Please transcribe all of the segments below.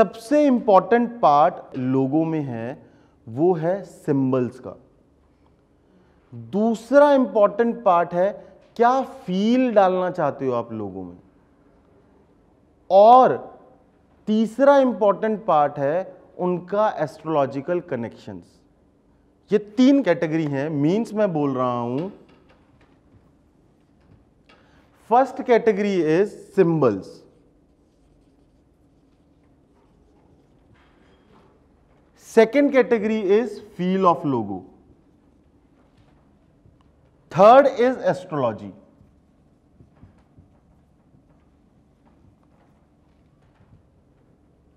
सबसे important part लोगों में है, वो है सिंबल्स का। दूसरा इंपॉर्टेंट पार्ट है, क्या फील डालना चाहते हो आप लोगों में? और तीसरा इंपॉर्टेंट पार्ट है, उनका एस्ट्रोलॉजिकल कनेक्शंस ये तीन कैटेगरी हैं मींस मैं बोल रहा हूँ। First category is symbols second category is feel of logo third is astrology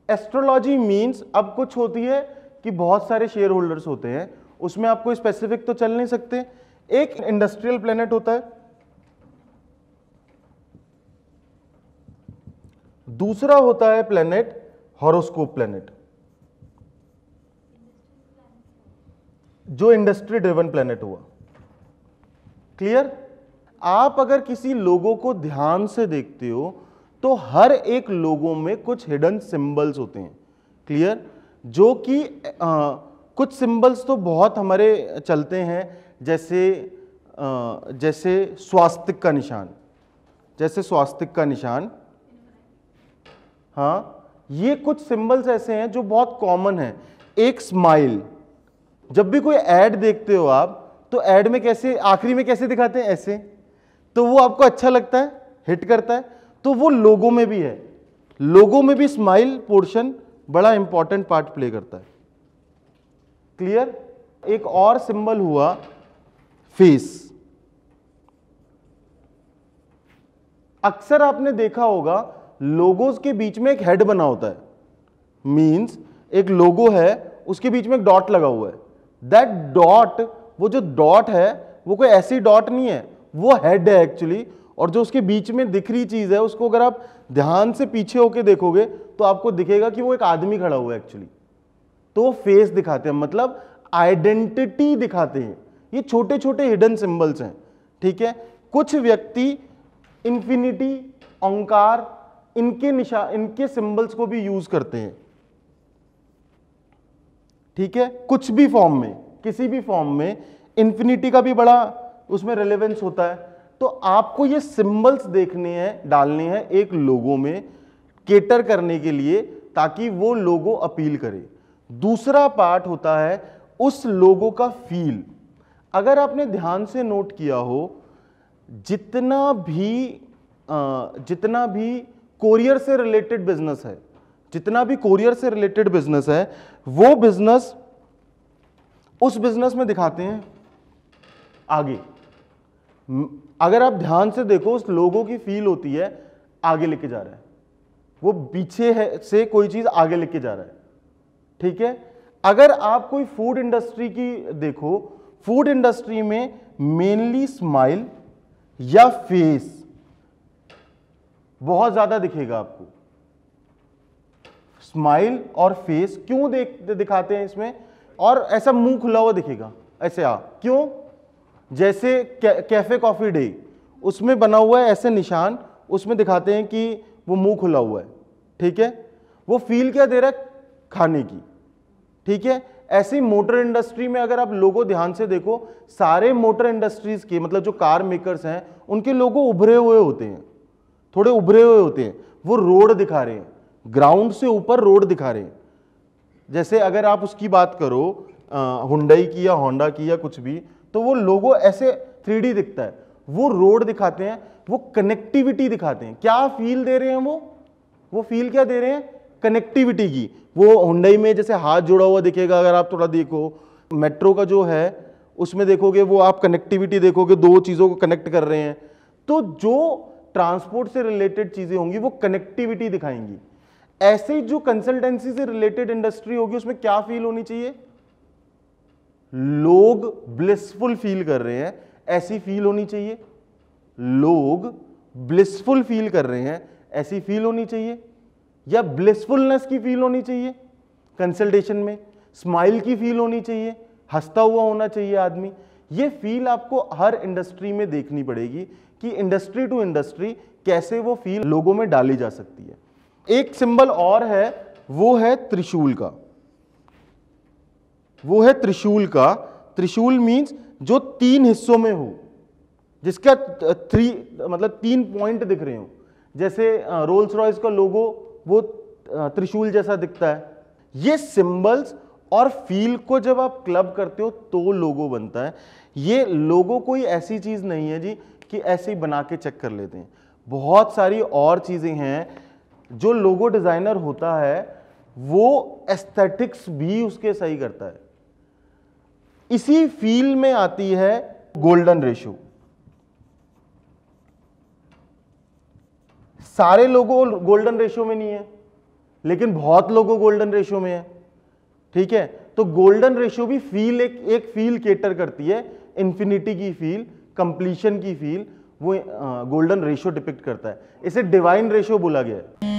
astrology means अब कुछ होती है कि बहुत सारे शेयर होल्डर्स होते हैं, उसमें आपको स्पेसिफिक तो चल नहीं सकते। एक इंडस्ट्रियल प्लेनेट होता है। दूसरा होता है प्लेनेट हॉरोस्कोप प्लेनेट जो इंडस्ट्री ड्रिवन प्लेनेट हुआ। क्लियर आप अगर किसी लोगों को ध्यान से देखते हो तो हर एक लोगों में कुछ हिडन सिंबल्स होते हैं। क्लियर जो कि कुछ सिंबल्स तो बहुत हमारे चलते हैं जैसे आ, जैसे स्वास्तिक का निशान। जैसे स्वास्तिक का निशान। हाँ? ये कुछ सिंबल्स ऐसे हैं जो बहुत कॉमन है। एक स्माइल जब भी कोई ऐड देखते हो आप तो ऐड में कैसे, आखिरी में कैसे दिखाते हैं? ऐसे। तो वो आपको अच्छा लगता है हिट करता है। तो वो लोगों में भी है। लोगों में भी स्माइल पोर्शन बड़ा इंपॉर्टेंट पार्ट प्ले करता है। क्लियर एक और सिंबल हुआ फेस अक्सर आपने देखा होगा लोगोस के बीच में एक हेड बना होता है। मींस एक लोगो है, उसके बीच में एक डॉट लगा हुआ है। दैट डॉट वो जो डॉट है, वो कोई ऐसी डॉट नहीं है। वो हेड है एक्चुअली और जो उसके बीच में दिख रही चीज़ है, उसको अगर आप ध्यान से पीछे होके देखोगे तो आपको दिखेगा कि वो एक आदमी खड़ा हुआ है एक्चुअली तो वो फेस दिखाते हैं मतलब आइडेंटिटी दिखाते हैं। ये छोटे छोटे हिडन सिंबल्स हैं, ठीक है? कुछ व्यक्ति इंफिनिटी ओंकार इनके निशा, इनके सिंबल्स को भी यूज़ करते हैं। ठीक है? कुछ भी फॉर्म में, किसी भी फॉर्म में इंफिनिटी का भी बड़ा उसमें रिलेवेंस होता है। तो आपको ये सिंबल्स देखने हैं, डालने हैं एक लोगों में केटर करने के लिए, ताकि वो लोगो अपील करे। दूसरा पार्ट होता है उस लोगों का फील अगर आपने ध्यान से नोट किया हो, जितना भी जितना भी कोरियर से रिलेटेड बिज़नेस है जितना भी कोरियर से रिलेटेड बिज़नेस है, वो बिज़नेस उस बिज़नेस में दिखाते हैं आगे। अगर आप ध्यान से देखो, उस लोगों की फील होती है, आगे लेके जा रहा है। वो पीछे है, से कोई चीज़ आगे लेके जा रहा है। ठीक है? अगर आप कोई फ़ूड इंडस्ट्री की देखो फ़ूड इंडस्ट्री में मेनली स्माइल या फेस बहुत ज़्यादा दिखेगा आपको। स्माइल और फेस क्यों देख, दिखाते हैं इसमें? और ऐसा मुँह खुला हुआ दिखेगा, ऐसे आ, क्यों? जैसे कैफ़े कॉफ़ी डे, उसमें बना हुआ है ऐसे निशान, उसमें दिखाते हैं कि वो मुँह खुला हुआ है, ठीक है? वो फील क्या दे रहा है? खाने की, ठीक है? ऐसी मोटर इंडस्ट्री में अगर आप लोगों ध्यान से देखो, सारे मोटर इंडस्ट्रीज़ के मतलब जो कार मेकर्स हैं, उनके लोगो उभरे हुए होते हैं, थोड़े उभरे हुए होते हैं, वो रोड दिखा रहे हैं। ग्राउंड से ऊपर रोड दिखा रहे हैं। जैसे अगर आप उसकी बात करो हुडई की या होंडा की या कुछ भी तो वो लोगो ऐसे थ्री दिखता है। वो रोड दिखाते हैं, वो कनेक्टिविटी दिखाते हैं। क्या फील दे रहे हैं वो? वो फील क्या दे रहे हैं? कनेक्टिविटी की। वो हुंडई में जैसे हाथ जुड़ा हुआ दिखेगा, अगर आप थोड़ा देखो। मेट्रो का जो है, उसमें देखोगे वो आप कनेक्टिविटी देखोगे, दो चीज़ों को कनेक्ट कर रहे हैं। तो जो ट्रांसपोर्ट से रिलेटेड चीज़ें होंगी, वो कनेक्टिविटी दिखाएँगी। ऐसे जो कंसल्टेंसी से रिलेटेड इंडस्ट्री होगी, उसमें क्या फील होनी चाहिए? लोग ब्लिसफुल फील कर रहे हैं, ऐसी फील होनी चाहिए। लोग ब्लिसफुल फील कर रहे हैं, ऐसी फील होनी चाहिए। या ब्लिसफुलनेस की फील होनी चाहिए कंसल्टेशन में। स्माइल की फील होनी चाहिए, हंसता हुआ होना चाहिए आदमी। ये फील आपको हर इंडस्ट्री में देखनी पड़ेगी कि इंडस्ट्री टू इंडस्ट्री कैसे वो फील लोगों में डाली जा सकती है। एक सिंबल और है, वो है त्रिशूल का। वो है त्रिशूल का। त्रिशूल मींस जो तीन हिस्सों में हो, जिसका थ्री मतलब तीन पॉइंट दिख रहे हो। जैसे रोल्स रॉयस का लोगो वो त्रिशूल जैसा दिखता है। ये सिंबल्स और फील को जब आप क्लब करते हो तो लोगो बनता है। ये लोगो कोई ऐसी चीज़ नहीं है जी, कि ऐसे ही बना के चेक कर लेते हैं। बहुत सारी और चीज़ें हैं जो लोगो डिज़ाइनर होता है, वो एस्थेटिक्स भी उसके सही करता है। इसी फील में आती है गोल्डन रेशो सारे लोगों गोल्डन रेशो में नहीं है, लेकिन बहुत लोगों गोल्डन रेशो में है। ठीक है? तो गोल्डन रेशो भी फील एक एक फील केटर करती है। इंफिनिटी की फील कंप्लीशन की फील वो गोल्डन रेशो डिपिक्ट करता है। इसे डिवाइन रेशो बोला गया है।